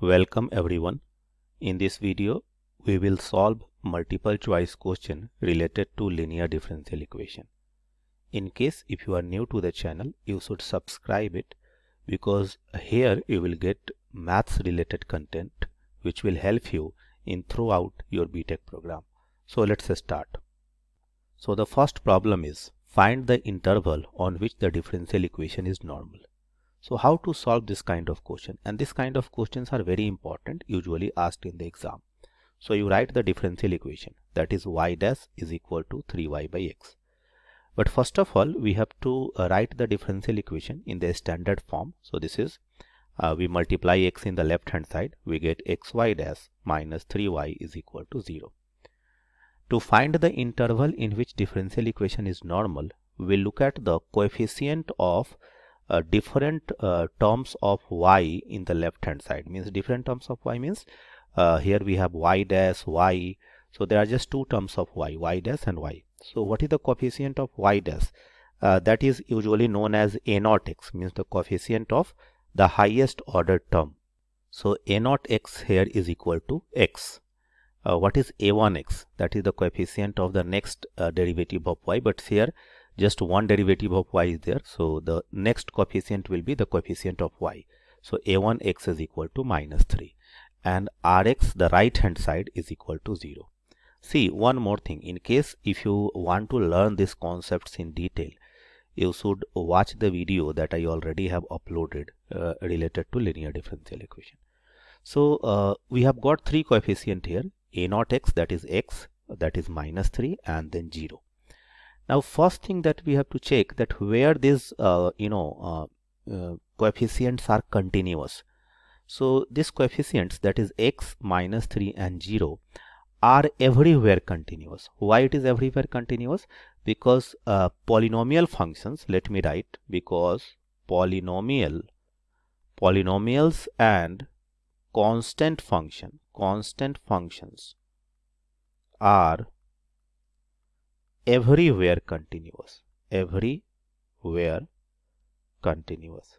Welcome everyone. In this video, we will solve multiple choice question related to linear differential equation. In case if you are new to the channel, you should subscribe it because here you will get maths related content which will help you in throughout your BTech program. So let's start. So the first problem is find the interval on which the differential equation is normal. So how to solve this kind of question and this kind of questions are very important usually asked in the exam. So you write the differential equation that is y dash is equal to 3y by x. But first of all we have to uh, write the differential equation in the standard form. So this is uh, we multiply x in the left hand side we get xy dash minus 3y is equal to 0. To find the interval in which differential equation is normal we look at the coefficient of uh, different uh, terms of y in the left hand side. Means different terms of y means uh, here we have y dash y. So there are just two terms of y y dash and y. So what is the coefficient of y dash? Uh, that is usually known as a naught x means the coefficient of the highest order term. So a naught x here is equal to x. Uh, what is a1x that is the coefficient of the next uh, derivative of y but here just one derivative of y is there. So the next coefficient will be the coefficient of y. So a1x is equal to minus 3 and rx the right hand side is equal to 0 see one more thing. In case if you want to learn these concepts in detail you should watch the video that I already have uploaded uh, related to linear differential equation. So uh, we have got three coefficient here. A naught x that is x that is minus 3 and then 0 now first thing that we have to check that where these uh, you know uh, uh, coefficients are continuous. So these coefficients that is x minus 3 and 0 are everywhere continuous. Why it is everywhere continuous? Because uh, polynomial functions let me write because polynomial polynomials and constant function constant functions are everywhere continuous. Everywhere continuous.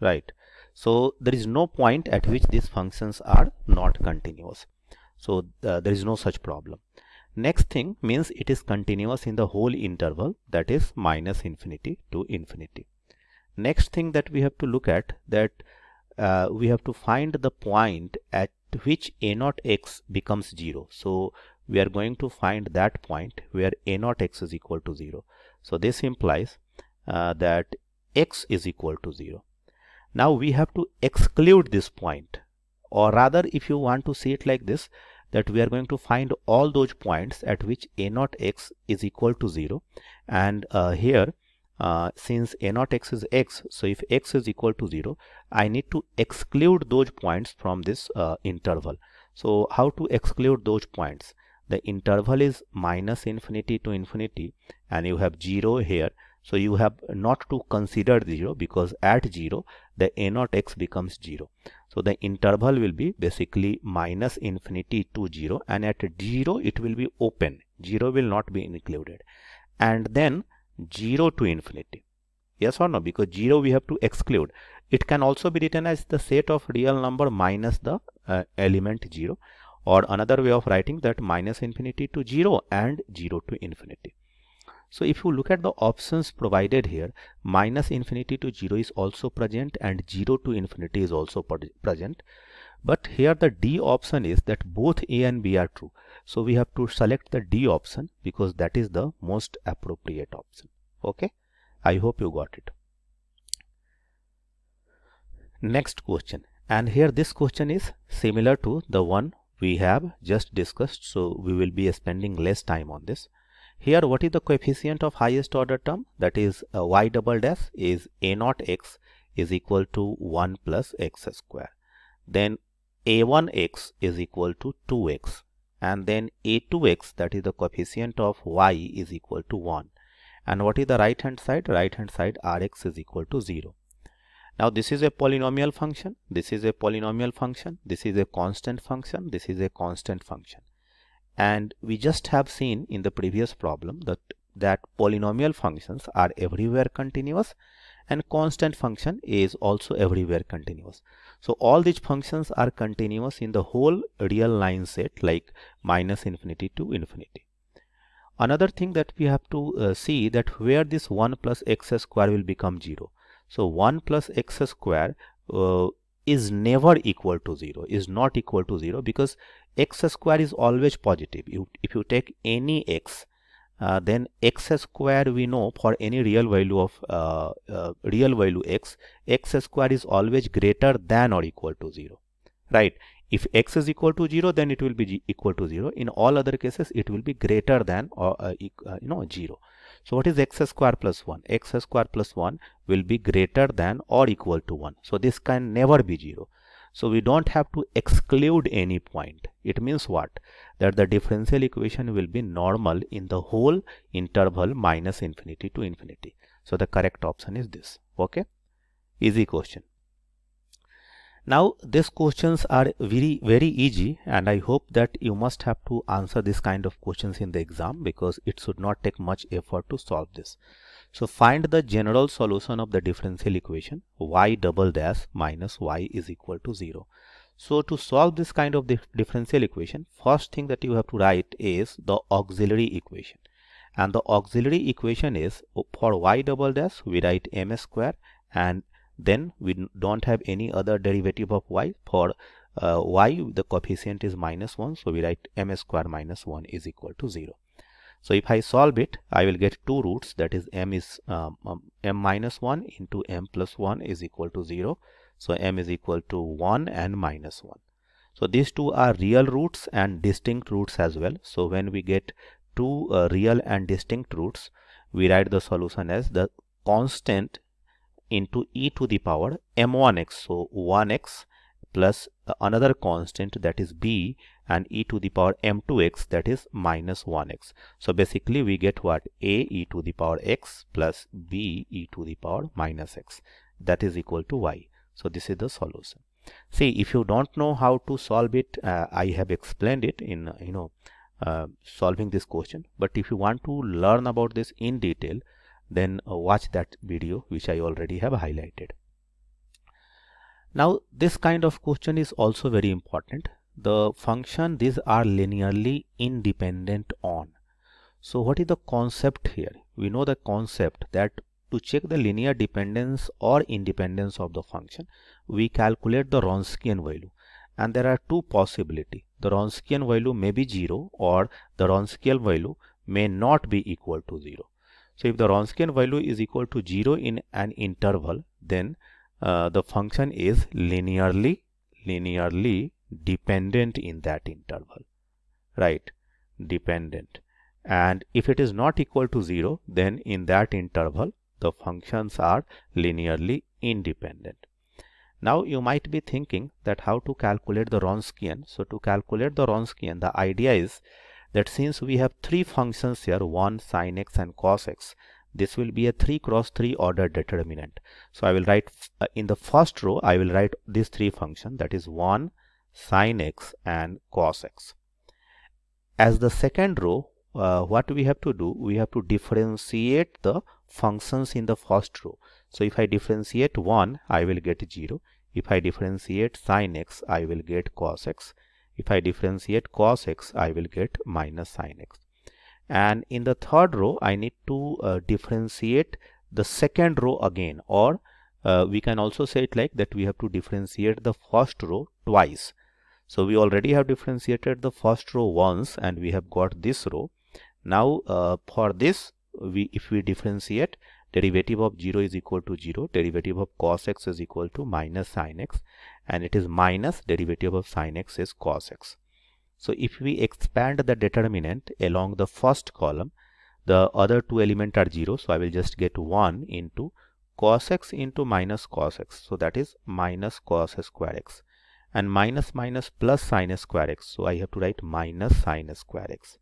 Right. So there is no point at which these functions are not continuous. So uh, there is no such problem. Next thing means it is continuous in the whole interval that is minus infinity to infinity. Next thing that we have to look at that uh, we have to find the point at which a naught x becomes 0 so we are going to find that point where a naught x is equal to 0 so this implies uh, that x is equal to 0 now we have to exclude this point. Or rather if you want to see it like this that we are going to find all those points at which a naught x is equal to 0 and uh, here uh, since a naught x is x so if x is equal to 0 I need to exclude those points from this uh, interval. So how to exclude those points the interval is minus infinity to infinity and you have 0 here. So you have not to consider 0 because at 0 the a naught x becomes 0 so the interval will be basically minus infinity to 0 and at 0 it will be open. 0 will not be included. And then 0 to infinity. Yes or no? Because 0 we have to exclude. It can also be written as the set of real number minus the uh, element 0 or another way of writing that minus infinity to 0 and 0 to infinity. So if you look at the options provided here, minus infinity to 0 is also present and 0 to infinity is also present. But here the D option is that both A and B are true. So we have to select the D option because that is the most appropriate option. Okay. I hope you got it. Next question. And here this question is similar to the one we have just discussed so we will be spending less time on this. Here what is the coefficient of highest order term? That is uh, y double dash is a naught x is equal to 1 plus x square. Then a1x is equal to 2x and then a2x that is the coefficient of y is equal to 1 and what is the right hand side? Right hand side rx is equal to 0 now this is a polynomial function, this is a polynomial function, this is a constant function, this is a constant function. And we just have seen in the previous problem that, that polynomial functions are everywhere continuous and constant function is also everywhere continuous. So all these functions are continuous in the whole real line set like minus infinity to infinity. Another thing that we have to uh, see that where this 1 plus x square will become 0. So 1 plus x square uh, is never equal to 0 is not equal to 0 because x square is always positive. You, if you take any x uh, then x square we know for any real value of uh, uh, real value x x square is always greater than or equal to 0 right? If x is equal to 0 then it will be equal to 0 in all other cases it will be greater than or uh, uh, you know 0 so what is x square plus 1 x square plus 1 will be greater than or equal to 1 so this can never be 0 so we don't have to exclude any point. It means what? That the differential equation will be normal in the whole interval minus infinity to infinity. So the correct option is this. Okay. Easy question. Now these questions are very very easy and I hope that you must have to answer this kind of questions in the exam because it should not take much effort to solve this. So find the general solution of the differential equation y double dash minus y is equal to 0. So to solve this kind of the differential equation, first thing that you have to write is the auxiliary equation. And the auxiliary equation is for y double dash we write m square and then we don't have any other derivative of y for uh, y the coefficient is minus 1 so we write m square minus 1 is equal to 0 so if I solve it, I will get two roots that is m is um, um, m minus 1 into m plus 1 is equal to 0. So m is equal to 1 and minus 1. So these two are real roots and distinct roots as well. So when we get two uh, real and distinct roots, we write the solution as the constant into e to the power m1x. So 1x plus another constant that is b and e to the power m2x that is minus 1x. So basically we get what a e to the power x plus b e to the power minus x that is equal to y. So this is the solution. See if you don't know how to solve it uh, I have explained it in you know uh, solving this question but if you want to learn about this in detail then uh, watch that video which I already have highlighted. Now this kind of question is also very important. The function these are linearly independent on. So what is the concept here? We know the concept that to check the linear dependence or independence of the function, we calculate the Wronskian value. And there are two possibilities. The Wronskian value may be 0 or the Wronskian value may not be equal to 0. So if the Wronskian value is equal to 0 in an interval, then uh, the function is linearly linearly dependent in that interval right? Dependent. And if it is not equal to 0 then in that interval the functions are linearly independent. Now you might be thinking that how to calculate the Wronskian so to calculate the Wronskian the idea is that since we have three functions here 1 sin x and cos x this will be a 3 cross 3 order determinant. So i will write uh, in the first row i will write these three functions that is 1 sin x and cos x. As the second row uh, what we have to do we have to differentiate the functions in the first row. So if i differentiate 1 i will get 0 if i differentiate sin x i will get cos x if i differentiate cos x i will get minus sin x. And in the third row I need to uh, differentiate the second row again. Or uh, we can also say it like that we have to differentiate the first row twice. So we already have differentiated the first row once and we have got this row. Now uh, for this we if we differentiate derivative of 0 is equal to 0 derivative of cos x is equal to minus sin x and it is minus derivative of sin x is cos x so if we expand the determinant along the first column, the other two elements are 0. So I will just get 1 into cos x into minus cos x. So that is minus cos square x and minus minus plus sin square x. So I have to write minus sin square x.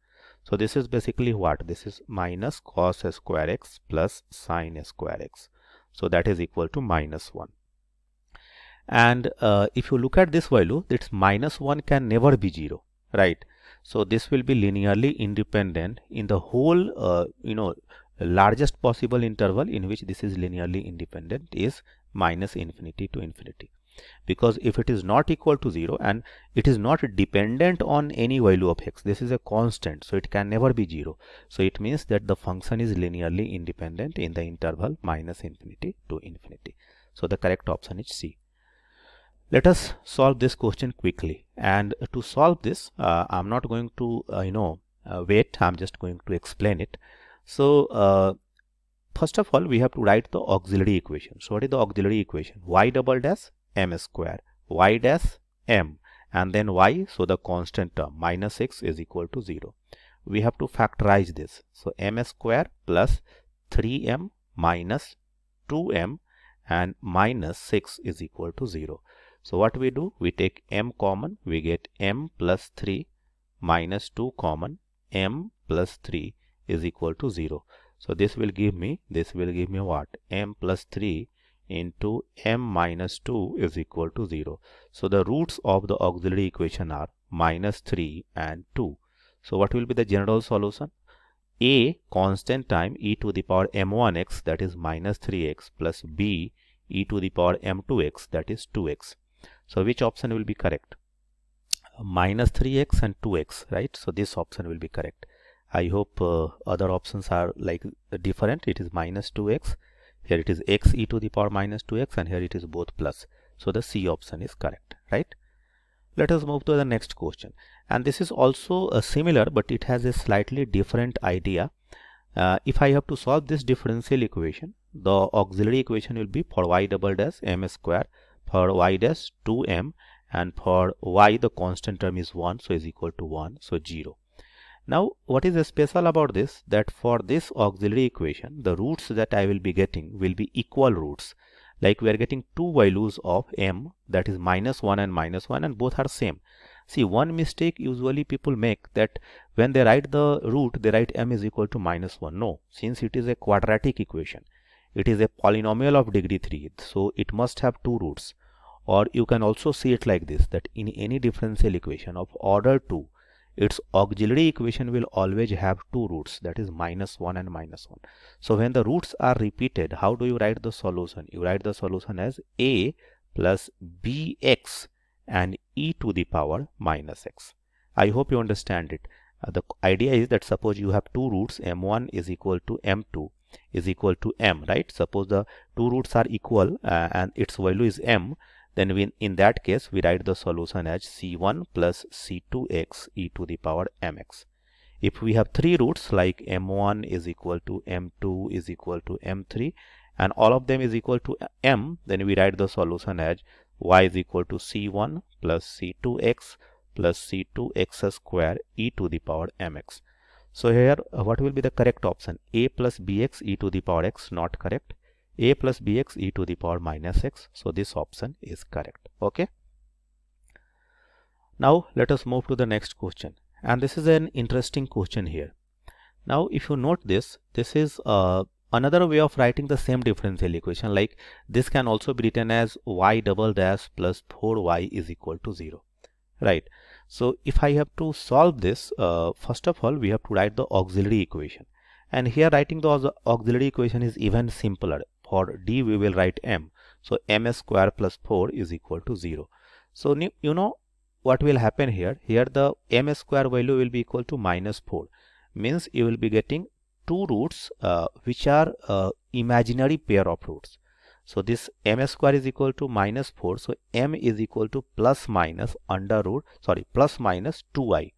So this is basically what? This is minus cos square x plus sin square x. So that is equal to minus 1. And uh, if you look at this value, it's minus 1 can never be 0 right so this will be linearly independent in the whole uh, you know largest possible interval in which this is linearly independent is minus infinity to infinity because if it is not equal to 0 and it is not dependent on any value of x this is a constant so it can never be 0 so it means that the function is linearly independent in the interval minus infinity to infinity. So the correct option is c. Let us solve this question quickly. And to solve this uh, i'm not going to uh, you know uh, wait. I'm just going to explain it. So uh, first of all we have to write the auxiliary equation. So what is the auxiliary equation? Y double dash m square. Y dash m. And then y so the constant term minus x is equal to 0 we have to factorize this. So m square plus 3m minus 2m and minus 6 is equal to 0 so what we do? We take m common we get m plus 3 minus 2 common m plus 3 is equal to 0 so this will give me this will give me what? m plus 3 into m minus 2 is equal to 0. So the roots of the auxiliary equation are minus 3 and 2. So what will be the general solution? A constant time e to the power m1x that is minus 3x plus b e to the power m2x that is 2x. So which option will be correct? Minus 3x and 2x right? So this option will be correct. I hope uh, other options are like different. It is minus 2x here it is x e to the power minus 2x and here it is both plus. So the C option is correct, right? Let us move to the next question. And this is also uh, similar, but it has a slightly different idea. Uh, if I have to solve this differential equation, the auxiliary equation will be for y double dash m square, for y dash 2m, and for y the constant term is 1, so is equal to 1, so 0. Now what is special about this that for this auxiliary equation the roots that I will be getting will be equal roots like we are getting two values of m that is minus 1 and minus 1 and both are same. See one mistake usually people make that when they write the root they write m is equal to minus 1. No since it is a quadratic equation it is a polynomial of degree 3 so it must have two roots or you can also see it like this that in any differential equation of order 2 its auxiliary equation will always have two roots that is minus 1 and minus 1 so when the roots are repeated how do you write the solution? You write the solution as a plus bx and e to the power minus x. I hope you understand it. Uh, the idea is that suppose you have two roots m1 is equal to m2 is equal to m right? Suppose the two roots are equal uh, and its value is m then we, in that case we write the solution as c1 plus c2x e to the power mx. If we have three roots like m1 is equal to m2 is equal to m3 and all of them is equal to m then we write the solution as y is equal to c1 plus c2x plus c2x square e to the power mx. So here uh, what will be the correct option? a plus bx e to the power x not correct a plus bx e to the power minus x. So this option is correct. Okay. Now let us move to the next question. And this is an interesting question here. Now if you note this, this is uh, another way of writing the same differential equation like this can also be written as y double dash plus 4y is equal to 0 right so if i have to solve this uh, first of all we have to write the auxiliary equation and here writing the auxiliary equation is even simpler for d we will write m. So m square plus 4 is equal to 0 so you know what will happen here? Here the m square value will be equal to minus 4 means you will be getting two roots uh, which are uh, imaginary pair of roots. So this m square is equal to minus 4 so m is equal to plus minus under root sorry plus minus 2i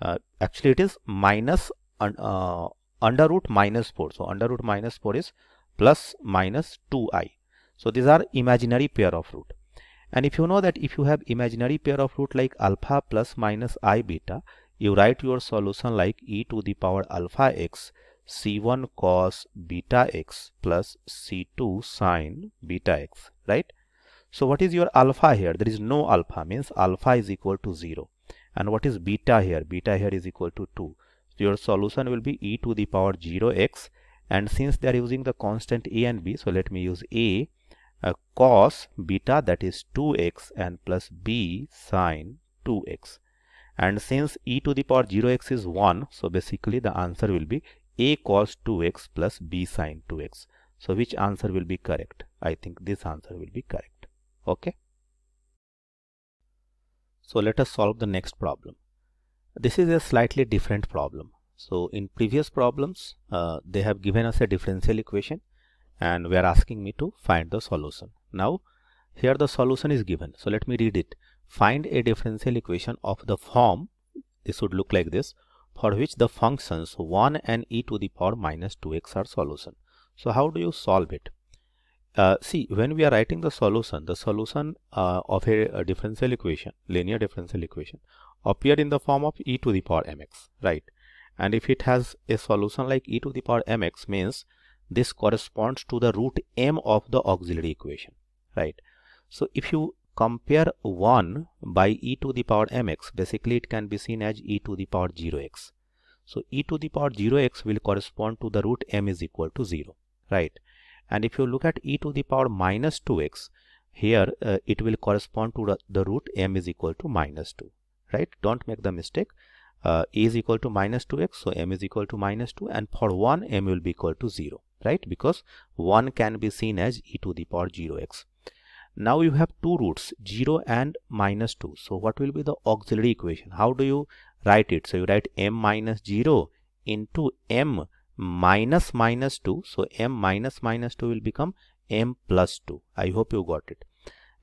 uh, actually it is minus uh, under root minus 4 so under root minus 4 is plus minus 2i. So these are imaginary pair of root. And if you know that if you have imaginary pair of root like alpha plus minus i beta, you write your solution like e to the power alpha x c1 cos beta x plus c2 sine beta x, right? So what is your alpha here? There is no alpha means alpha is equal to 0. And what is beta here? Beta here is equal to 2. So your solution will be e to the power 0x and since they are using the constant a and b so let me use a uh, cos beta that is 2x and plus b sine 2x and since e to the power 0x is 1 so basically the answer will be a cos 2x plus b sin 2x. So which answer will be correct? I think this answer will be correct. Okay. So let us solve the next problem. This is a slightly different problem. So in previous problems, uh, they have given us a differential equation and we are asking me to find the solution. Now here the solution is given. So let me read it. Find a differential equation of the form, this would look like this, for which the functions 1 and e to the power minus 2x are solution. So how do you solve it? Uh, see, when we are writing the solution, the solution uh, of a, a, differential equation, linear differential equation, appear in the form of e to the power mx, right? And if it has a solution like e to the power mx means this corresponds to the root m of the auxiliary equation, right? So if you compare 1 by e to the power mx, basically it can be seen as e to the power 0x. So e to the power 0x will correspond to the root m is equal to 0, right? And if you look at e to the power minus 2x, here uh, it will correspond to the, root m is equal to minus 2, right? Don't make the mistake. Uh, e is equal to minus 2x, so m is equal to minus 2 and for 1 m will be equal to 0, right? Because 1 can be seen as e to the power 0x. Now you have two roots 0 and minus 2. So what will be the auxiliary equation? How do you write it? So you write m minus 0 into m minus minus 2. So m minus minus 2 will become m plus 2. I hope you got it.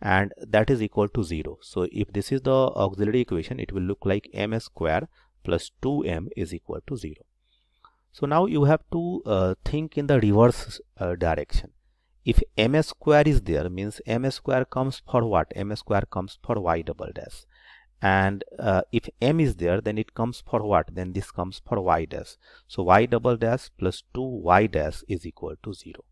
And that is equal to 0. So if this is the auxiliary equation, it will look like m square plus 2m is equal to 0. So now you have to uh, think in the reverse uh, direction. If m square is there means m square comes for what? m square comes for y double dash. And uh, if m is there then it comes for what? Then this comes for y dash. So y double dash plus 2y dash is equal to 0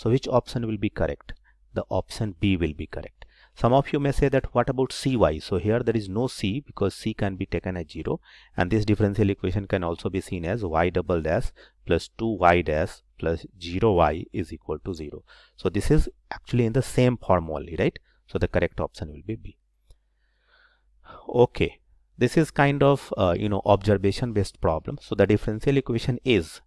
so which option will be correct? The option b will be correct some of you may say that what about cy so here there is no c because c can be taken as 0 and this differential equation can also be seen as y double dash plus 2y dash plus 0y is equal to 0. So this is actually in the same form only, right? So the correct option will be B. Okay, this is kind of, uh, you know, observation based problem. So the differential equation is,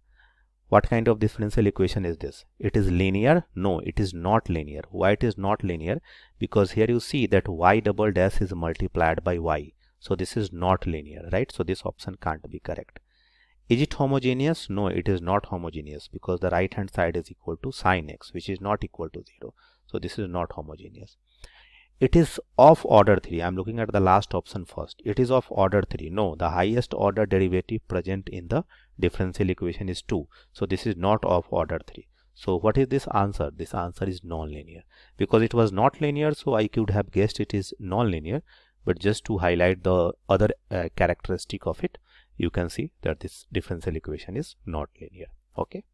what kind of differential equation is this? It is linear? No, it is not linear. Why it is not linear? Because here you see that y double dash is multiplied by y. So this is not linear, right? So this option can't be correct. Is it homogeneous? No, it is not homogeneous because the right hand side is equal to sine x which is not equal to 0. So this is not homogeneous. It is of order 3. I am looking at the last option first. It is of order 3. No, the highest order derivative present in the differential equation is 2. So this is not of order 3. So what is this answer? This answer is non-linear. Because it was not linear, so I could have guessed it is non-linear. But just to highlight the other uh, characteristic of it, you can see that this differential equation is not linear okay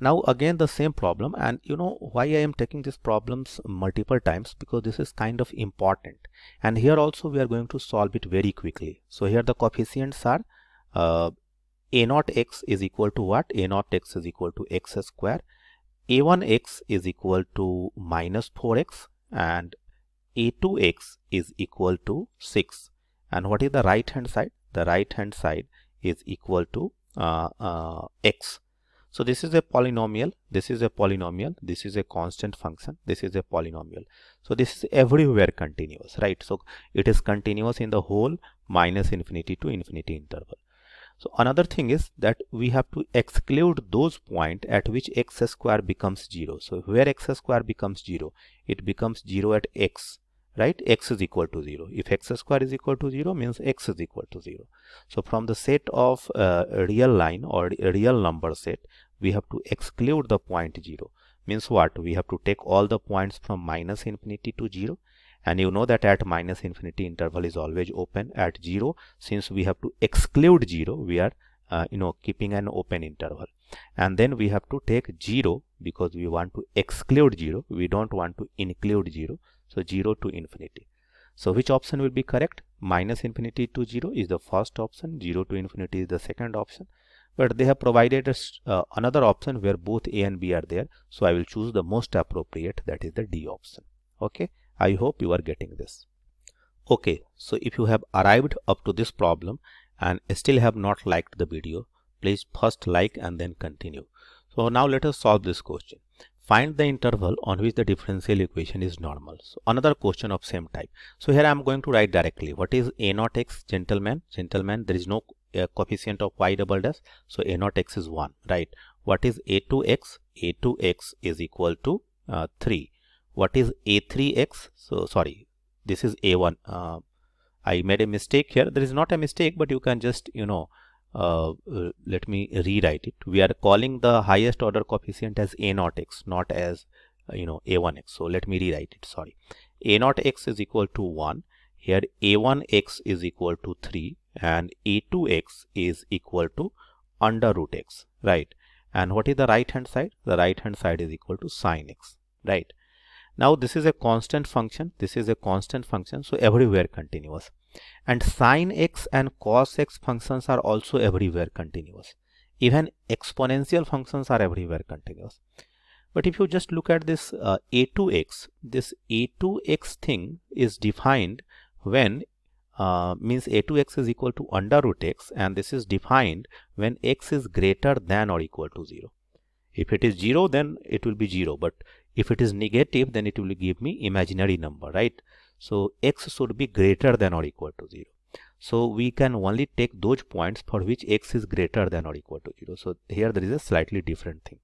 now again the same problem. And you know why I am taking these problems multiple times? Because this is kind of important. And here also we are going to solve it very quickly. So here the coefficients are uh, a naught x is equal to what? A naught x is equal to x square. A1x is equal to minus 4x and a2x is equal to 6 and what is the right hand side? The right hand side is equal to uh, uh, x so this is a polynomial this is a polynomial this is a constant function this is a polynomial. So this is everywhere continuous right? So it is continuous in the whole minus infinity to infinity interval. So another thing is that we have to exclude those points at which x square becomes 0 so where x square becomes 0 it becomes 0 at x right? X is equal to 0 if x square is equal to 0 means x is equal to 0 so from the set of uh, real line or real number set we have to exclude the point 0 means what? We have to take all the points from minus infinity to 0 and you know that at minus infinity interval is always open at 0 since we have to exclude 0 we are uh, you know keeping an open interval. And then we have to take 0 because we want to exclude 0 we don't want to include 0 so 0 to infinity. So which option will be correct? Minus infinity to 0 is the first option, 0 to infinity is the second option. But they have provided us uh, another option where both A and B are there. So I will choose the most appropriate that is the D option. Okay, I hope you are getting this. Okay, so if you have arrived up to this problem and still have not liked the video, please first like and then continue so now let us solve this question find the interval on which the differential equation is normal. So another question of same type. So here i am going to write directly. What is a naught x gentleman gentleman there is no uh, coefficient of y double dash. So a naught x is 1 right? What is a2x a2x is equal to uh, 3 what is a3x so sorry this is a1 uh, I made a mistake here. There is not a mistake, but you can just, you know, uh, let me rewrite it. We are calling the highest order coefficient as a naught x, not as, uh, you know, a1x. So let me rewrite it. Sorry. a naught x is equal to 1. Here a1x is equal to 3 and a2x is equal to under root x, right? And what is the right hand side? The right hand side is equal to sine x, right? Now this is a constant function. This is a constant function. So everywhere continuous. And sine x and cos x functions are also everywhere continuous. Even exponential functions are everywhere continuous. But if you just look at this uh, a2x this a2x thing is defined when uh, means a2x is equal to under root x and this is defined when x is greater than or equal to 0 if it is 0 then it will be 0 but if it is negative then it will give me imaginary number right so x should be greater than or equal to 0. So we can only take those points for which x is greater than or equal to 0. So here there is a slightly different thing.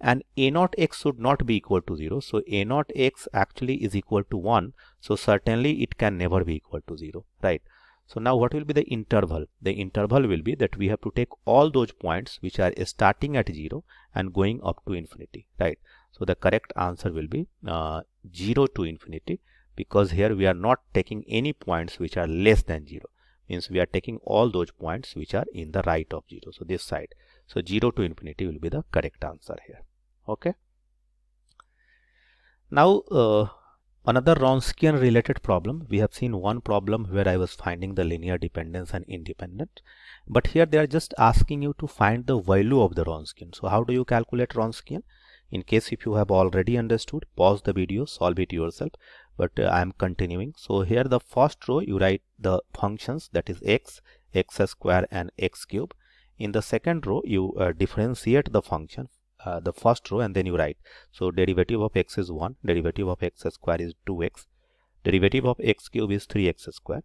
And a naught x should not be equal to 0. So a naught x actually is equal to 1. So certainly it can never be equal to 0, right? So now what will be the interval? The interval will be that we have to take all those points which are starting at 0 and going up to infinity, right? So the correct answer will be uh, 0 to infinity because here we are not taking any points which are less than 0 means we are taking all those points which are in the right of 0 so this side. So 0 to infinity will be the correct answer here. Okay? Now uh, another Wronskian related problem. We have seen one problem where I was finding the linear dependence and independent. But here they are just asking you to find the value of the Wronskian so how do you calculate Wronskian in case if you have already understood pause the video solve it yourself but uh, I am continuing. So here the first row you write the functions that is x, x square and x cube. In the second row you uh, differentiate the function uh, the first row and then you write. So derivative of x is 1, derivative of x square is 2x, derivative of x cube is 3x square.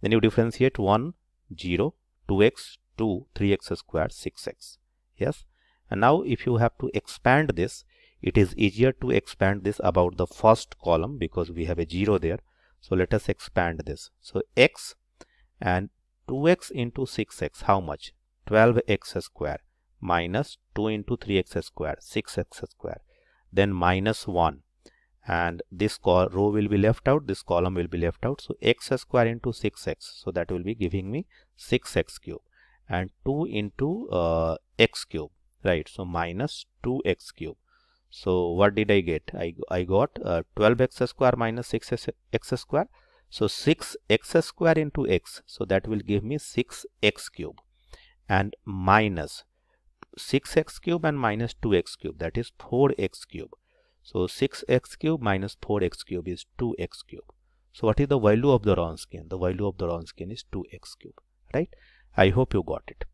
Then you differentiate 1, 0, 2x, 2, 3x square, 6x. Yes. And now if you have to expand this, it is easier to expand this about the first column because we have a 0 there. So let us expand this. So x and 2x into 6x how much? 12x square minus 2 into 3x square 6x square then minus 1 and this row will be left out this column will be left out so x square into 6x so that will be giving me 6x cube and 2 into uh, x cube right so minus 2x cube so what did I get? I, I got uh, 12x square minus 6x square. So 6x square into x. So that will give me 6x cube and minus 6x cube and minus 2x cube that is 4x cube. So 6x cube minus 4x cube is 2x cube. So what is the value of the Wronskian? The value of the Wronskian is 2x cube, right? I hope you got it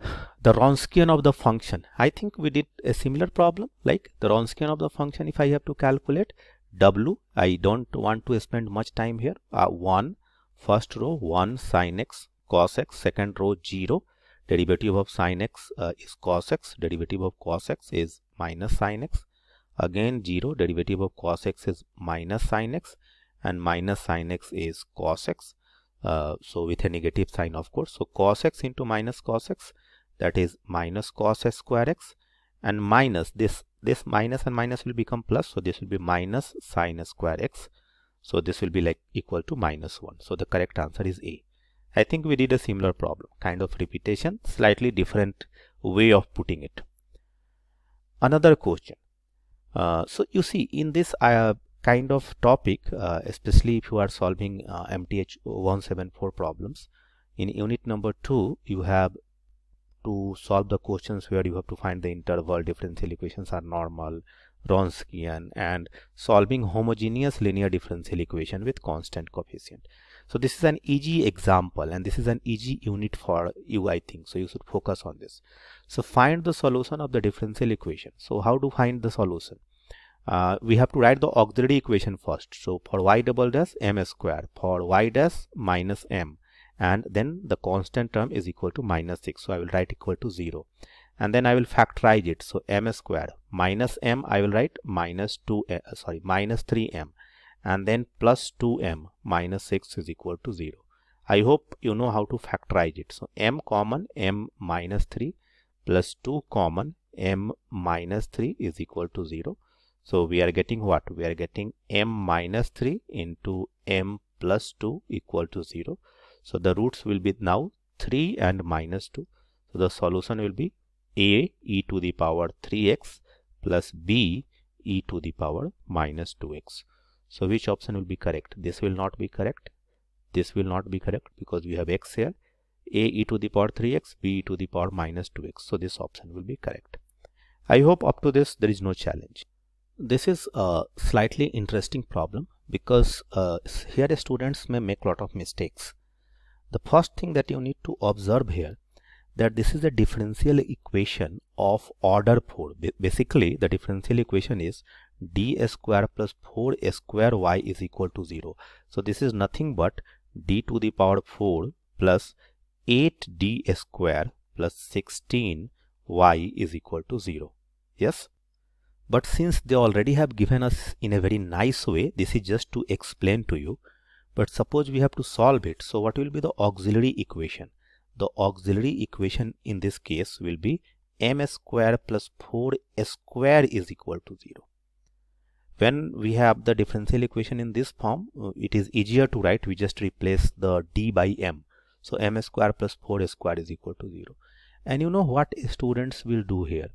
the Wronskian of the function. I think we did a similar problem like the Wronskian of the function if I have to calculate W. I don't want to spend much time here. Uh, 1 first row 1 sin x cos x second row 0 derivative of sin x uh, is cos x derivative of cos x is minus sin x again 0 derivative of cos x is minus sin x and minus sin x is cos x uh, so with a negative sign of course so cos x into minus cos x that is minus cos square x and minus this this minus and minus will become plus so this will be minus sine square x. So this will be like equal to minus 1 so the correct answer is a. I think we did a similar problem kind of repetition slightly different way of putting it. Another question. Uh, so you see in this uh, kind of topic uh, especially if you are solving mth uh, 174 problems in unit number 2 you have to solve the questions where you have to find the interval differential equations are normal Wronskian and solving homogeneous linear differential equation with constant coefficient. so this is an easy example and this is an easy unit for you I think. So you should focus on this. So find the solution of the differential equation. So how to find the solution? Uh, we have to write the auxiliary equation first. So for y double dash m square for y dash minus m and then the constant term is equal to minus 6 so I will write equal to 0 and then I will factorize it. So m squared minus m I will write minus 2 uh, sorry minus 3m and then plus 2m minus 6 is equal to 0 I hope you know how to factorize it. So m common m minus 3 plus 2 common m minus 3 is equal to 0 so we are getting what? We are getting m minus 3 into m plus 2 equal to 0 so the roots will be now 3 and minus 2. So the solution will be a e to the power 3x plus b e to the power minus 2x. So which option will be correct? This will not be correct. This will not be correct because we have x here. a e to the power 3x, b e to the power minus 2x. So this option will be correct. I hope up to this there is no challenge. This is a slightly interesting problem because uh, here students may make lot of mistakes the first thing that you need to observe here that this is a differential equation of order 4 basically the differential equation is d square plus 4 square y is equal to 0 so this is nothing but d to the power 4 plus 8d square plus 16 y is equal to 0 yes? But since they already have given us in a very nice way this is just to explain to you but suppose we have to solve it. So what will be the auxiliary equation? The auxiliary equation in this case will be m square plus 4 square is equal to 0. When we have the differential equation in this form, uh, it is easier to write. We just replace the d by m. So m square plus 4 square is equal to 0. And you know what students will do here?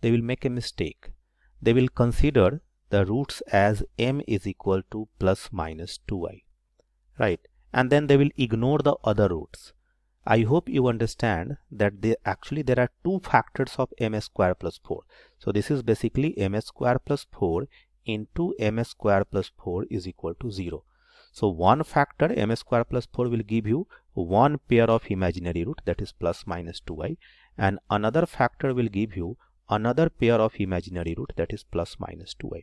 They will make a mistake. They will consider the roots as m is equal to plus minus 2i right? And then they will ignore the other roots. I hope you understand that they actually there are two factors of ms square plus 4 so this is basically ms square plus 4 into ms square plus 4 is equal to 0 so one factor ms square plus 4 will give you one pair of imaginary root that is plus minus 2i and another factor will give you another pair of imaginary root that is plus minus 2i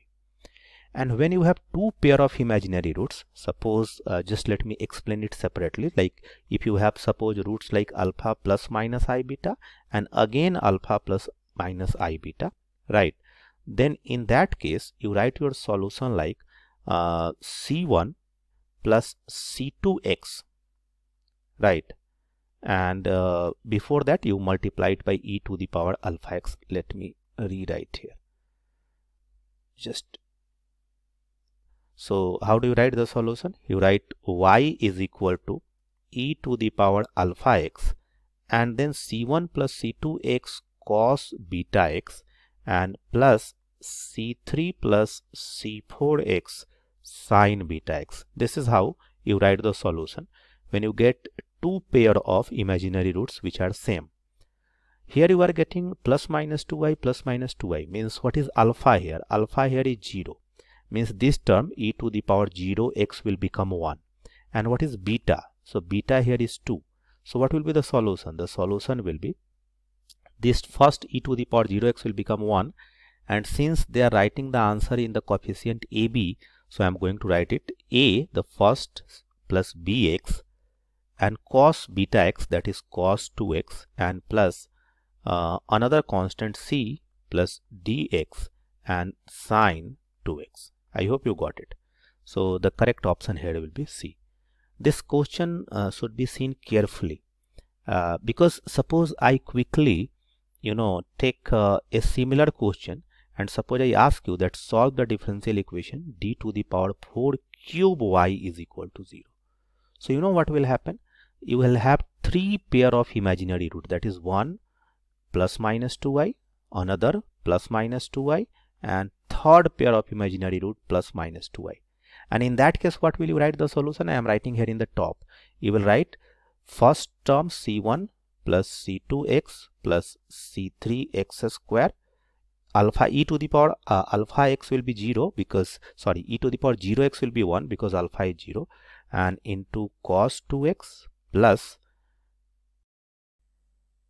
and when you have two pair of imaginary roots suppose uh, just let me explain it separately. Like if you have suppose roots like alpha plus minus i beta and again alpha plus minus i beta right? Then in that case you write your solution like uh, c1 plus c2x right? And uh, before that you multiply it by e to the power alpha x. Let me rewrite here. Just so how do you write the solution? You write y is equal to e to the power alpha x and then c1 plus c2x cos beta x and plus c3 plus c4x sine beta x. This is how you write the solution when you get two pair of imaginary roots which are same. Here you are getting plus minus 2i plus minus 2i means what is alpha here? Alpha here is 0 means this term e to the power 0 x will become 1 and what is beta? So beta here is 2 so what will be the solution? The solution will be this first e to the power 0 x will become 1 and since they are writing the answer in the coefficient ab so i'm going to write it a the first plus bx and cos beta x that is cos 2x and plus uh, another constant c plus dx and sine 2x I hope you got it. So the correct option here will be C. This question uh, should be seen carefully uh, because suppose I quickly you know take uh, a similar question and suppose I ask you that solve the differential equation d to the power 4 cube y is equal to 0. So you know what will happen? You will have three pair of imaginary root that is 1 plus minus 2y, another plus minus 2y and third pair of imaginary root plus minus 2i and in that case what will you write the solution? I am writing here in the top. You will write first term c1 plus c2x plus c3x square. Alpha e to the power uh, alpha x will be 0 because sorry e to the power 0x will be 1 because alpha is 0 and into cos 2x plus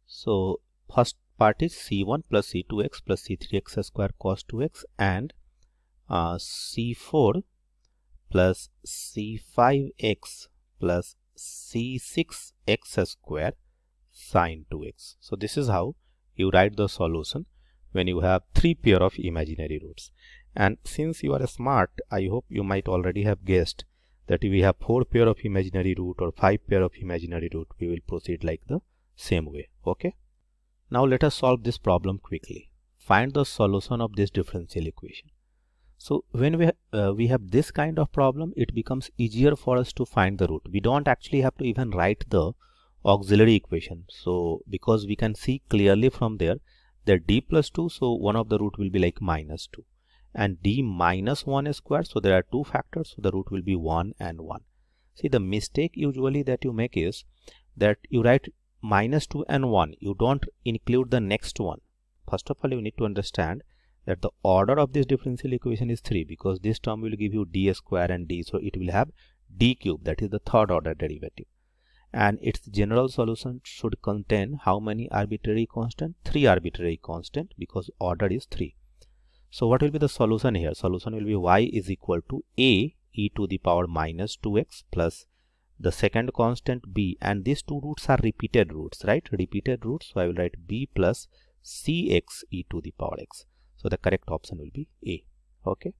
so first part is c1 plus c2x plus c3x square cos 2x and uh, c4 plus c5x plus c6x square sine 2x. So this is how you write the solution when you have three pair of imaginary roots. And since you are smart, I hope you might already have guessed that if we have four pair of imaginary root or five pair of imaginary root, we will proceed like the same way. Okay. Now let us solve this problem quickly. Find the solution of this differential equation. So when we, uh, we have this kind of problem, it becomes easier for us to find the root. We don't actually have to even write the auxiliary equation. So because we can see clearly from there that d plus 2, so one of the root will be like minus 2 and d minus 1 is square. So there are two factors. So the root will be 1 and 1. See the mistake usually that you make is that you write minus 2 and 1. You don't include the next one. First of all, you need to understand that the order of this differential equation is 3 because this term will give you d square and d so it will have d cube that is the third order derivative and its general solution should contain how many arbitrary constant 3 arbitrary constant because order is 3 so what will be the solution here solution will be y is equal to a e to the power minus 2x plus the second constant b and these two roots are repeated roots right repeated roots so i will write b plus cx e to the power x so the correct option will be A. Okay.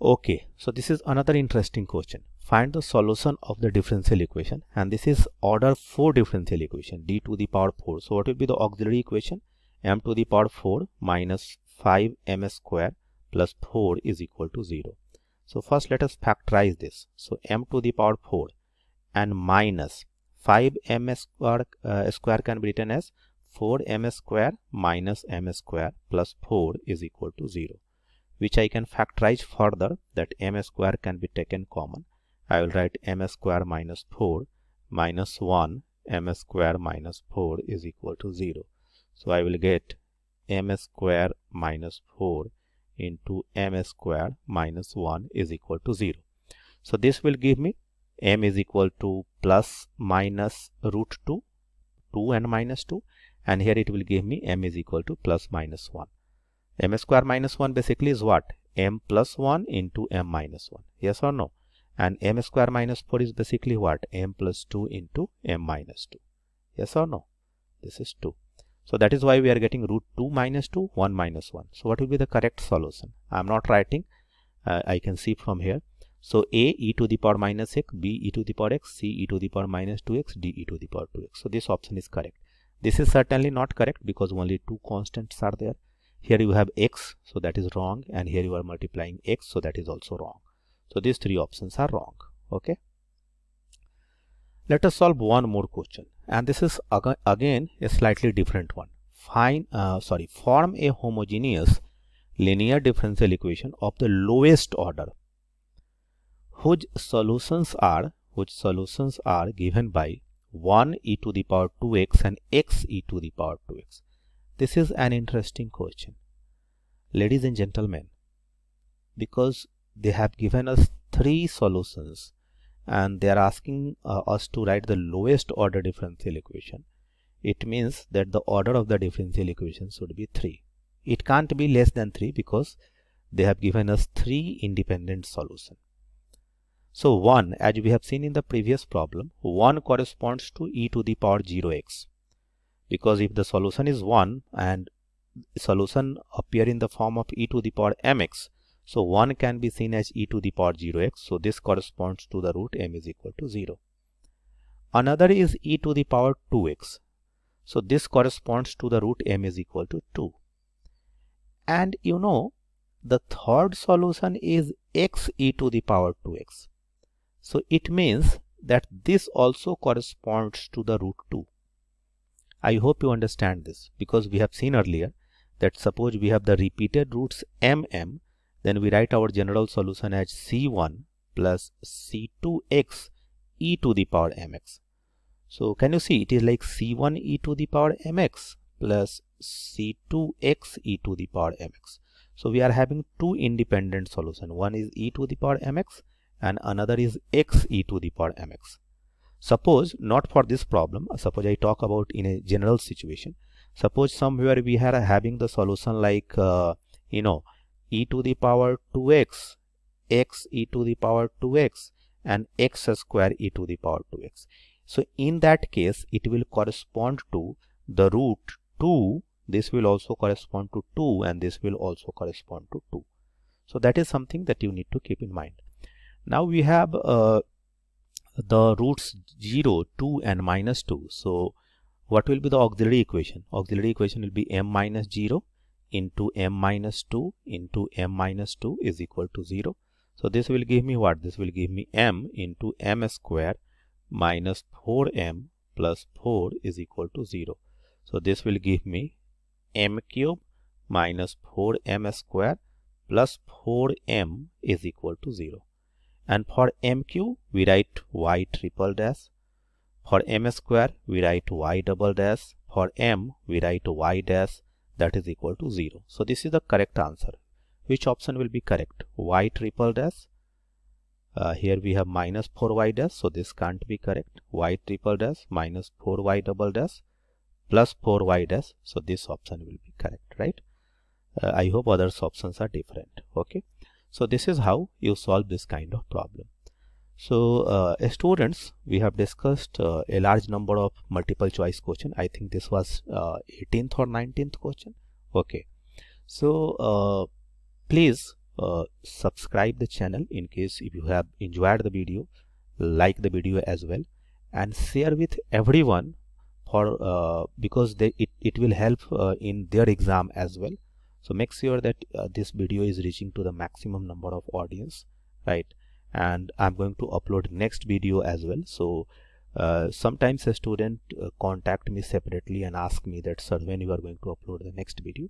Okay. So this is another interesting question. Find the solution of the differential equation and this is order 4 differential equation d to the power 4. So what will be the auxiliary equation? m to the power 4 minus 5 m square plus 4 is equal to 0. So first let us factorize this. So m to the power 4 and minus 5 m square, uh, square can be written as 4m square minus m square plus 4 is equal to 0 which I can factorize further that m square can be taken common. I will write m square minus 4 minus 1 m square minus 4 is equal to 0. So I will get m square minus 4 into m square minus 1 is equal to 0. So this will give me m is equal to plus minus root 2 2 and minus 2 and here it will give me m is equal to plus minus 1 m square minus 1 basically is what? m plus 1 into m minus 1 yes or no? And m square minus 4 is basically what? m plus 2 into m minus 2 yes or no? This is 2 so that is why we are getting root 2 minus 2 1 minus 1 so what will be the correct solution i am not writing uh, i can see from here so a e to the power minus x b e to the power x c e to the power minus 2x d e to the power 2x so this option is correct this is certainly not correct because only two constants are there. Here you have x, so that is wrong, and here you are multiplying x, so that is also wrong. So these three options are wrong. Okay. Let us solve one more question, and this is again a slightly different one. Find, uh, sorry, form a homogeneous linear differential equation of the lowest order whose solutions are whose solutions are given by 1 e to the power 2x and x e to the power 2x. This is an interesting question. Ladies and gentlemen, because they have given us three solutions and they are asking uh, us to write the lowest order differential equation, it means that the order of the differential equation should be 3. It can't be less than 3 because they have given us three independent solutions. So 1 as we have seen in the previous problem 1 corresponds to e to the power 0x because if the solution is 1 and solution appear in the form of e to the power mx so 1 can be seen as e to the power 0x so this corresponds to the root m is equal to 0. Another is e to the power 2x so this corresponds to the root m is equal to 2. And you know the third solution is x e to the power 2x. So it means that this also corresponds to the root 2. I hope you understand this because we have seen earlier that suppose we have the repeated roots mm then we write our general solution as c1 plus c2x e to the power mx. So can you see it is like c1 e to the power mx plus c2x e to the power mx. So we are having two independent solution. One is e to the power mx and another is x e to the power mx. Suppose not for this problem, suppose I talk about in a general situation. Suppose somewhere we are having the solution like uh, you know e to the power 2x, x e to the power 2x and x square e to the power 2x. So in that case it will correspond to the root 2 this will also correspond to 2 and this will also correspond to 2 so that is something that you need to keep in mind. Now we have uh, the roots 0 2 and minus 2 so what will be the auxiliary equation? Auxiliary equation will be m minus 0 into m minus 2 into m minus 2 is equal to 0 so this will give me what this will give me m into m square minus 4m plus 4 is equal to 0 so this will give me m cube minus 4m square plus 4m is equal to 0. And for m cube, we write y triple dash. For m square, we write y double dash. For m, we write y dash that is equal to 0. So this is the correct answer. Which option will be correct? y triple dash. Uh, here we have minus 4y dash, so this can't be correct. y triple dash minus 4y double dash plus 4y dash so this option will be correct right uh, i hope other options are different okay so this is how you solve this kind of problem so uh, students we have discussed uh, a large number of multiple choice question. I think this was 18th uh, or 19th question. Okay. So uh, please uh, subscribe the channel in case if you have enjoyed the video like the video as well and share with everyone for uh, because they it, it will help in their exam as well. So make sure that this video is reaching to the maximum number of audience right and i'm going to upload next video as well. So uh, sometimes a student uh, contact me separately and ask me that sir when you are going to upload the next video?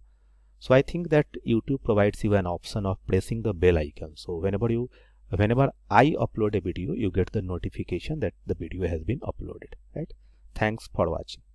So i think that youtube provides you an option of pressing the bell icon. So whenever you whenever i upload a video you get the notification that the video has been uploaded right? Thanks for watching.